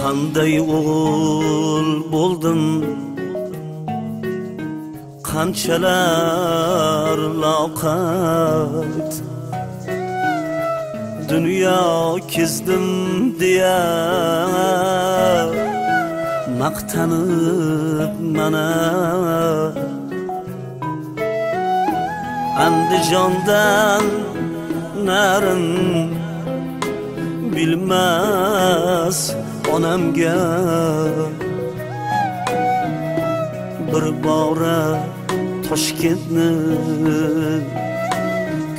qanday o'g'il bo'ldin qanchalar loqat dunyo kezdim deya maqtanib mana andijondan narin bilmas onamga. Bir bora toshkentni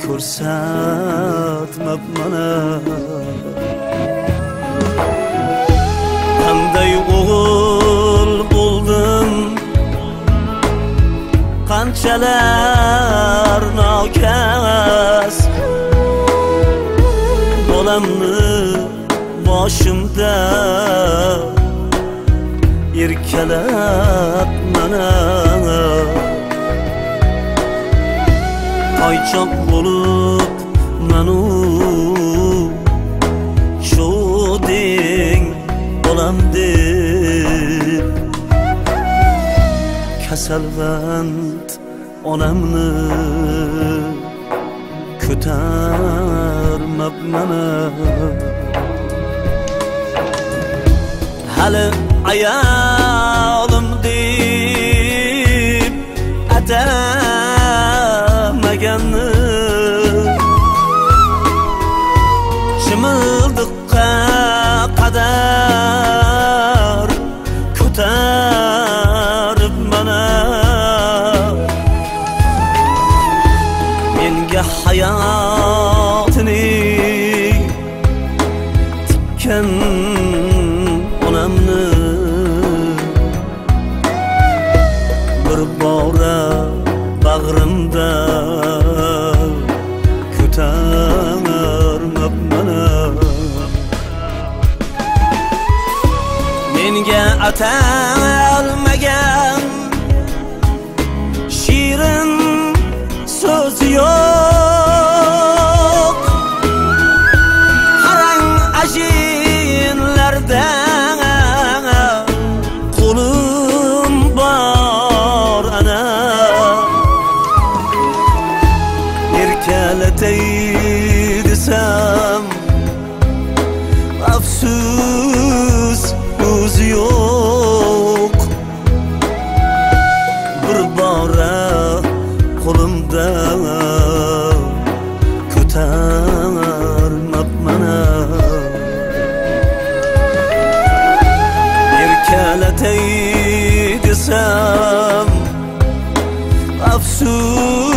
ko'rsatmab mana. Qanday o'g'il bo'ldim. Qanchalar nokas. Bolamni boshimda erkalab mana toychoq bo'lib manu shoding bolam deb kasalvand onamni ko'tarmab hali ayolim deb atamaganni shimildiqqa qadar ko'tarib mana. Menga hayot bora bag'rimda. Ko'tarmab mana. Menga atalmagan shirin o'zi yo'q bir bora qo'limda ko'tarmab mana erkalatay desam afsus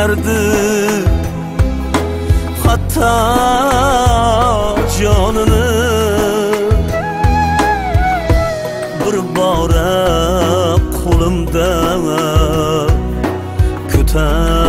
ilinardi hatto jonini bir bora qo'limda ko'tarmab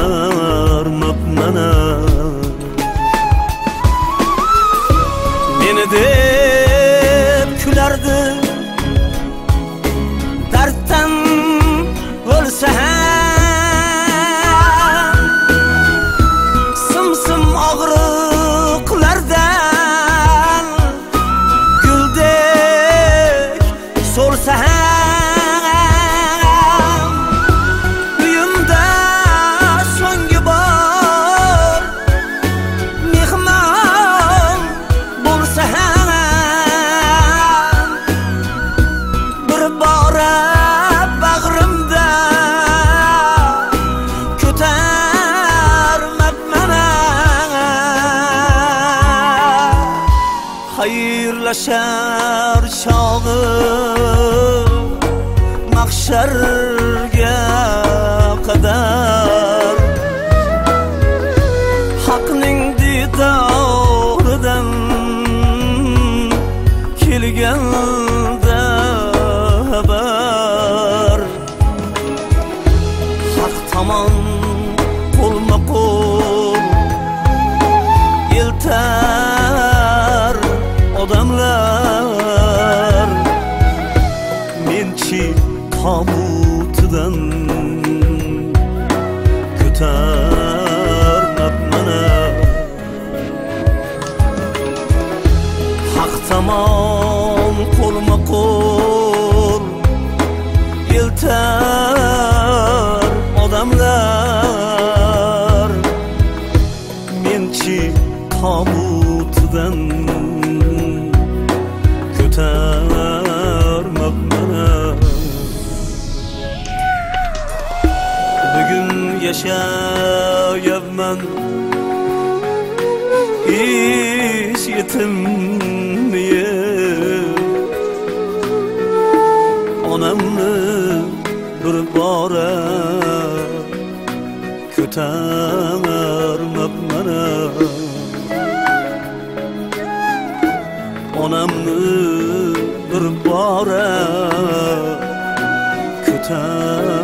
xayrlashar chog'i mahsharga qadar. Haqning diydoridan kelganda xabar. Haq tomon qo'lma qo'l eltar tabutidan ko'tarmabmana Bugun yashayapman Hech yetimiyim Onamni bir bora ko'tarmabmana Onamni bir bora ko'tar